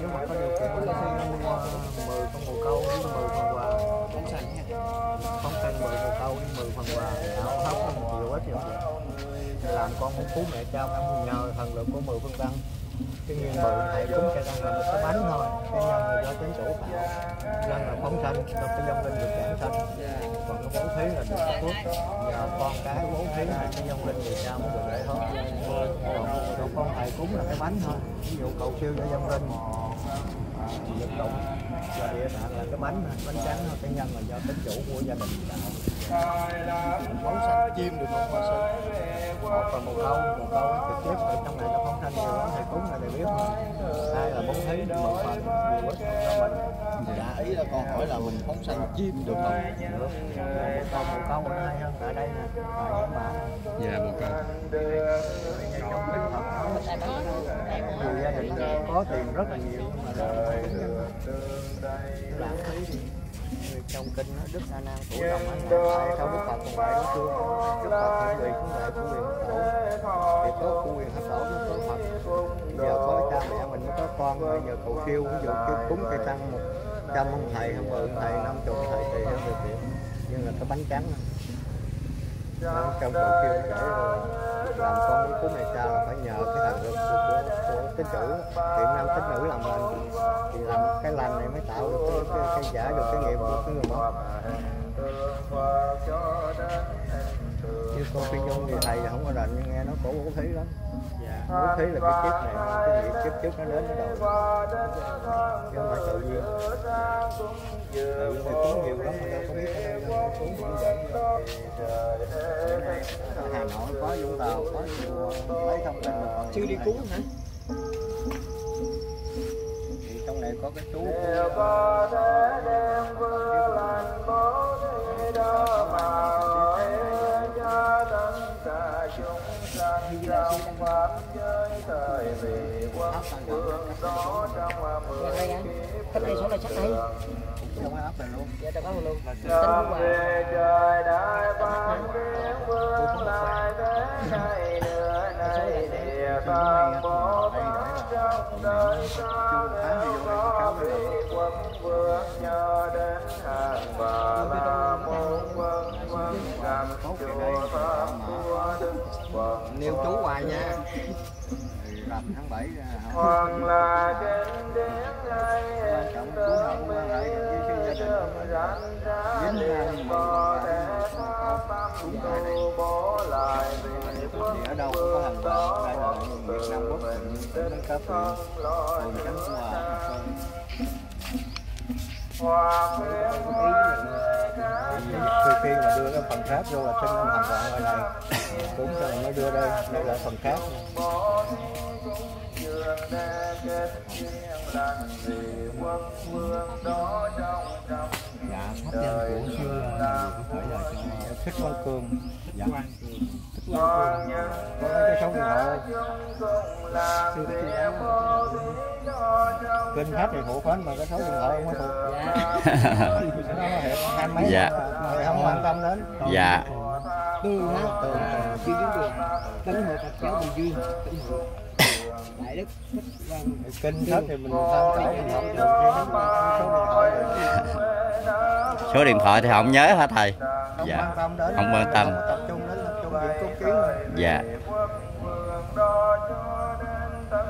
nếu mà có điều kiện thì sẽ mua 10 con bồ câu với 10 phần quà phóng xanh phóng không 10 bồ câu với 10 phần quà áo hóc là một triệu hết rồi làm con muốn phú mẹ cho ăn nhờ thần lượng của 10 phương tăng cái nhiên bự thầy cúng sẽ đang làm một cái bánh thôi cái chỗ là nên tạo là phóng sanh cho cái dông linh được giảng sanh. Còn cái bố thí là được phước. Nhờ con cái bố thí là cái dông linh người cha mới được lễ hết. Còn còn con thầy cúng là cái bánh thôi. Ví dụ cầu siêu cho dông linh. Lực động và địa tạng là cái bánh bánh trắng thôi cái nhân là do tính chủ của gia đình tạo. Bóng xanh chim được không? Bóng xanh. một phần một câu một câu trực tiếp ở trong này nó không thanh nhiều lắm thầy cúng là thầy biết thôi hai là bố thí một phần nhiều ít cho mình Dạ ý là con hỏi là mình bóng xanh chim được không? được một câu một câu ở đây hơn tại đây nè. Tại những bạn dạ một câu kinh Phật nhiều gia đình có tiền rất là nhiều nhưng mà đời lãng phí. Thì trong kinh nó đức a nan tổ đồng anh là sao đức phật còn lại nó chưa đức phật hiện quyền cũng lại của quyền hết tổ. Thì có của quyền hết tổ nó có phật. Giờ có cha mẹ mình mới có con bây giờ cầu siêu ví dụ kêu cúng cây tăng một trăm ông thầy không mượn thầy năm chục thầy tùy theo điều kiện nhưng là cái bánh trắng đó trong cầu nó để rồi làm con với cú mẹ cha là phải nhờ cái thần lực của, của, của tín chữ. Thiện nam tín nữ làm lành thì làm cái lành này mới tạo được cái, cái, cái giả được cái nghiệp của cái người mất như con phi nhung thì thầy không có nhưng nghe nó cổ bố thí lắm bố thí là cái kiếp này cái nghiệp kiếp trước nó đến cái đầu chứ không phải tự nhiên tự thì cúng nhiều lắm mà đâu có biết ở đây đâu cúng cũng vậy ở Hà Nội có Vũng Tàu có nhiều lấy thông tin mà Chưa đi cứu hả? thì trong này có cái chú Cách đây số là chắc đây. trong cái này luôn Dạ trong đó luôn. Tính về trời đại ban biến vương lại thế này nữa này địa toàn bộ pháp trong đời sao nếu có tính cấp thân lỗi Hòa hòa khi khi mà đưa cái phần khác vô là xin năm hàng vàng ngoài này cũng cho nó mới đưa đây đây là phần khác dạ pháp nhân của xưa là phải là cho thích quan cường dạ. Con nhân có cái số điện thoại chung cùng làm việc vô lý do trong kinh khách thì phụ phán mà cái số điện thoại không có thuộc nó Dạ. mà người không quan tâm đến. Dạ. Từ ha, từ chưa dính đường. Tính hộ Phật giáo Bình Dương. Tính hộ. Đại đức. Kinh khách thì mình tham khảo mình học được cái số điện thoại số điện thoại thì không nhớ hả thầy. Không Dạ. quan tâm đến. Không quan tâm. Việc cúng kiến thôi dạ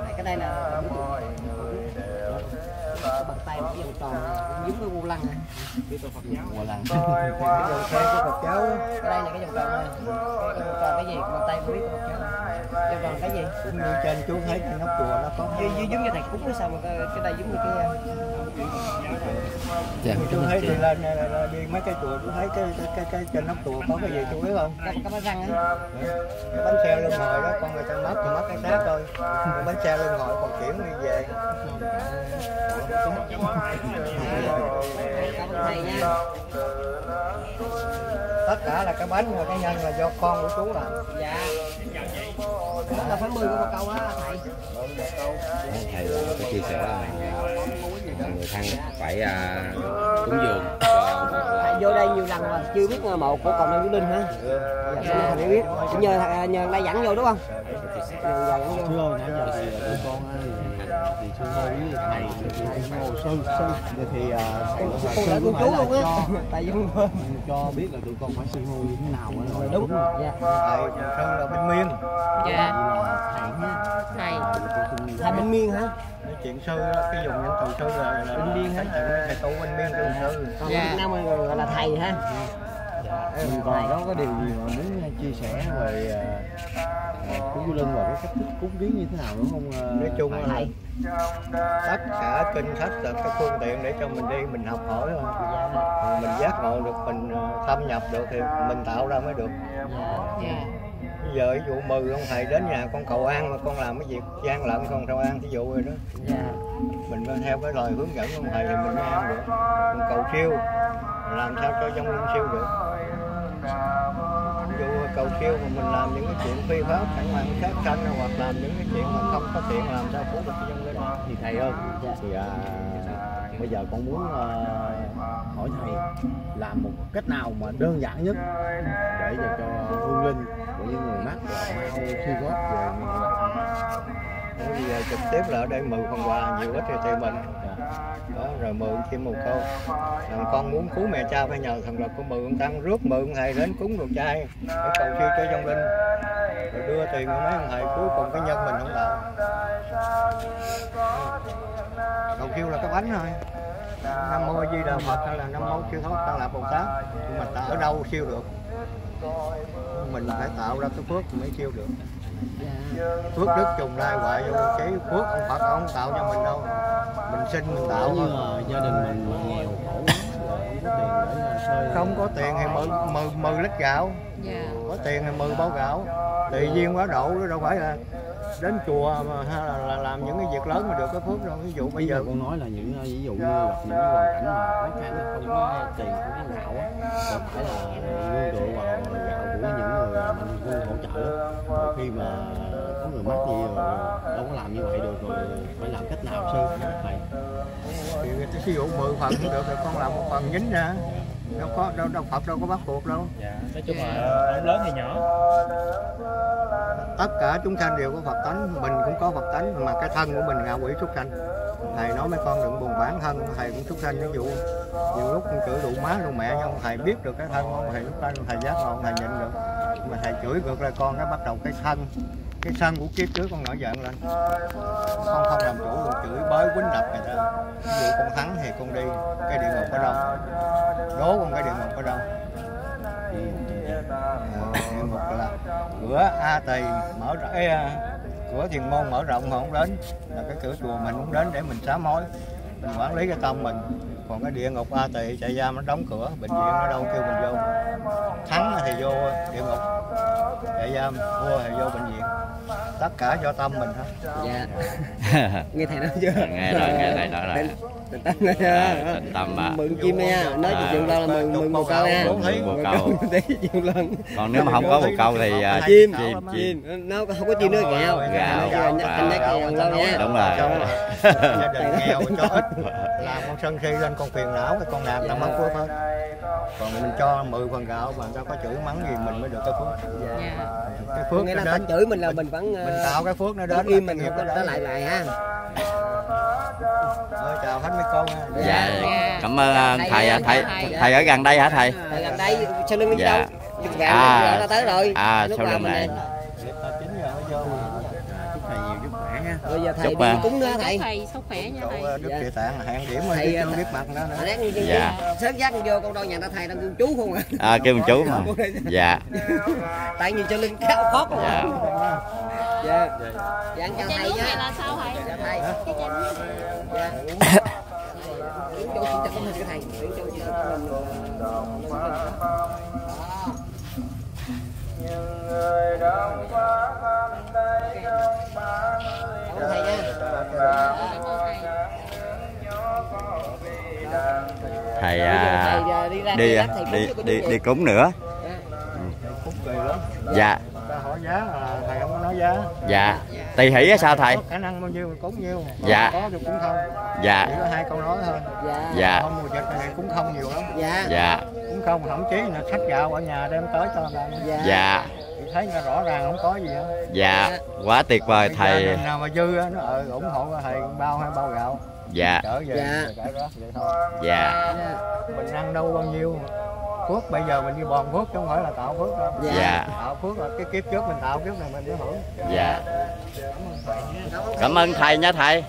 Này, cái đây là tay một tròn cũng giống với vô lăng? Cái giáo. Qua lần cái dòng xe của Phật giáo Cái đây là cái vòng tròn này. Cái vòng tròn cái gì? Bàn tay biết Phật giáo. Vòng tròn cái gì? cũng như trên chú thấy trên nóc chùa nó có Như, như giống như thầy cúng cái sao mà cái, cái đây giống như cái dạ chú thấy đi lên này đi mấy cái chùa chú thấy cái cái cái, cái trên nóc chùa có cái gì chú biết không cái, cái bánh răng á. cái bánh xe lưng ngồi đó con người ta mất thì mất cái xác thôi bánh xe lưng ngồi còn chuyển đi về tất cả là cái bánh và cái nhân là do con của chú làm Dạ. Đó là phải 10 của một câu á thầy. thầy có chia sẻ là người thân phải à, cúng dường cho vô đây nhiều lần mà chưa biết mộ của còn Nam Vũ Linh hả? Dạ, thầy biết. Nhờ thầy- nhờ lai dẫn vô đúng không? Thưa ơi, nãy giờ thì tụi con á, thì sư hô với thầy thì sư hô sư sư thì thầy có sư phải chú là luôn cho Tại vì cho biết là tụi con phải sư hô như thế nào là Đúng. Dạ. thầy sơn là bên miên. Dạ. Thầy thầy bên miên hả? nói chuyện sư cái dùng những từ sư là Bên miên hả? thầy tu bên miên kêu sư Dạ. Việt Nam gọi là thầy ha. mình còn có cái điều gì mà muốn chia sẻ về du linh và cái cách thức cúng viếng như thế nào đúng không nói chung là Thầy. tất cả kinh sách là cái phương tiện để cho mình đi mình học hỏi thôi. Còn mình giác ngộ được mình ờ, thâm nhập được thì mình tạo ra mới được. Dạ. Bây giờ ví dụ mời ông thầy đến nhà con cầu an mà con làm cái việc gian lận con cầu an thí dụ rồi đó. Dạ. mình phải theo cái lời hướng dẫn của ông thầy thì mình mới ăn được. Còn cầu siêu làm sao cho trong linh siêu được dụ cầu siêu mà mình làm những cái chuyện phi pháp chẳng hạn sát sanh hoặc làm những cái chuyện mà không có thiện làm sao cứu được dân linh thì thầy ơi thì à, bây giờ con muốn à, hỏi thầy làm một cách nào mà đơn giản nhất để cho, cho hương linh của những người mắc là mau suy góp về Bắc bây giờ trực tiếp là ở đây mượn phần quà nhiều ít thì tùy mình đó rồi mượn thêm một câu. Thằng con muốn cứu mẹ cha phải nhờ thằng lực của mượn tăng rước mượn thầy đến cúng đồ chay. Để cầu siêu cho dân linh. rồi đưa tiền cho mấy ông thầy cuối cùng cái nhân mình không tạo cầu siêu là cái bánh thôi. Nam mô di đà phật hay là nam mô siêu thoát tăng lạc bồ tát. Nhưng mà ta ở đâu siêu được? Mình phải tạo ra cái phước mới siêu được phước đức trùng lai hoại vô cái phước ông phật ông tạo cho mình đâu. Mình sinh mình tạo như là gia đình mình mà nghèo khổ không có tiền không thì mừ mừ mừ lít gạo. Dạ. Có tiền thì mừ bao gạo. Tùy duyên quá độ đó đâu phải là đến chùa mà hay là, là làm những cái việc lớn mà được cái phước đâu. Ví dụ bây giờ con nói là những ví dụ như gặp những hoàn cảnh mà khó khăn á, không có tiền không có gạo á phải là nương tựa vào gạo của những người mạnh thường hỗ trợ rồi khi mà có người mắc gì rồi đâu có làm như vậy được rồi phải làm cách nào sư? Thầy thì ví dụ mười phần cũng được thì con làm một phần nhính ra đâu có đâu đâu phật đâu có bắt buộc đâu. Dạ nói chung là không lớn thì nhỏ? Tất cả chúng sanh đều có Phật tánh mình cũng có Phật tánh mà cái thân của mình ngạ quỷ súc sanh. Thầy nói mấy con đừng buồn bản thân thầy cũng súc sanh ví dụ nhiều lúc con chửi đủ má đủ mẹ nhưng thầy biết được cái thân của thầy lúc đó thầy giác ngộ thầy nhận được. Mà thầy chửi ngược lại con cái bắt đầu cái thân cái sân của kiếp trước con nổi giận lên. Con không làm chủ luôn chửi bới quýnh đập người ta ví dụ con thắng thì con đi cái địa ngục ở đâu? Đố con cái địa ngục ở đâu? Địa ngục là cửa A Tỳ mở rộng ê, à, cửa thiền môn mở rộng mà không đến. Là cái cửa chùa mình cũng đến để mình sám hối mình quản lý cái tâm mình. Còn cái địa ngục A Tỳ chạy giam nó đóng cửa bệnh viện nó đâu kêu mình vô. Thắng thì vô địa ngục chạy giam thua thì vô bệnh viện tất cả do tâm mình hết Dạ. Nghe thầy nói chưa? nghe rồi nghe thầy nói rồi Tịnh tâm nha. À, tịnh tâm à. Mừng chim nha. Nói À. chuyện lo là mừng mừng một câu nha. Mừng bồ câu. Chuyện lần. còn nếu mà không có bồ câu thì à, Chim, chim chim. Nó không có chim nữa gạo. Gạo, Anh gạo. thầy lâu nha. đúng rồi gia đình nghèo cho ít làm con sân si lên con phiền não cái con làm ta mất phước hết còn mình cho 10 phần gạo mà người ta có chửi mắng gì mình mới được cái phước dạ cái phước nghĩa là đến ta chửi mình là mình vẫn mình ờ, tạo cái phước nó đến im mình không nó có lại lại ha. Thôi, chào hết mấy con nha dạ cảm ơn à, thầy à, thầy thầy ở gần đây hả thầy gần đây sau lưng Dạ. đâu? À. là tới rồi. à sau lưng này chúc thầy nhiều sức khỏe ha Rồi giờ thầy Chúc đi à. cúng nữa chúc thầy. thầy sức khỏe nha thầy Đức Dạ. Địa Tạng hẹn điểm Thầy, chưa biết mặt nữa Dạ. sớm dắt vô con đâu nhà ta thầy đang kêu chú không à. à kêu chú mà dạ Tại vì cho lưng cao khó không dạ Dạ. Dạ anh chào thầy nước này nha. là sao thầy Dạ thầy. cái chai nước. Dạ. Yến Châu xin chào cảm ơn thầy. Yến Châu xin chào cảm ơn. những người đông quá khắp đây trong ba mươi ơn thầy nha. à, thầy à, đi đi đi thầy đi cúng đi đi nữa phúc kỳ lắm dạ ta hỏi giá là thầy không có nói giá. Dạ. Tùy hỷ á sao thầy? Có khả năng bao nhiêu cúng nhiêu Mà Dạ. có thì cũng không. Dạ. Chỉ có hai câu nói thôi. Dạ. dạ. Không mùa dịch này cũng không nhiều lắm. Dạ. dạ. Cũng không thậm chí là sách gạo ở nhà đem tới cho làm Dạ. dạ. Thì thấy là rõ ràng không có gì hết. Dạ. Quá tuyệt vời gia thầy. đình nào mà dư á, nó ờ, ủng hộ thầy bao hai bao gạo. Dạ. Trở về Dạ. dạ. đó vậy thôi. Dạ. Dạ. mình ăn đâu bao nhiêu phước bây giờ mình đi bòn phước chứ không phải là tạo phước đâu. Dạ. dạ tạo phước là cái kiếp trước mình tạo kiếp này mình mới hưởng. Dạ. Cảm ơn thầy nha thầy